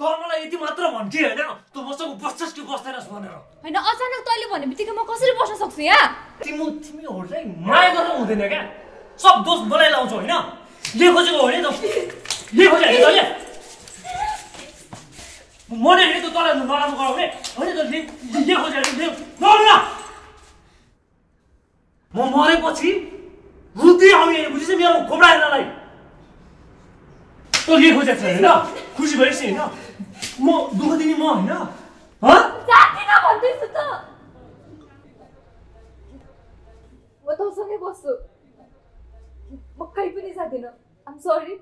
तँ मलाई यति मात्र भन्थे होइन? तँ मसँग बस्छस् कि बस्दैनस् भनेर। होइन अचानक तैँले भने बित्तिकै म कसरी बस्न सक्छु यहाँ तिमी तिमीहरूलाई माया गर्नु हुँदैन क्या? सब दोष मलाई लाउँछौ होइन? ले खोजेको हो नि त। ले खोजेको तैँले मर्यो भने त तँलाई नराम्रो गराउने। होइन त ले खोजेको न म मरेपछि रुद्दी आउने बुझिस मेरो खोपडा हेर्नलाई। तँ ले खोजेको छ होइन? खुसी भइस् होइन? म दुःख दिने म होइन। म तँसँगै बस्छु। म कहीँ पनि जाँदिनँ आम सरी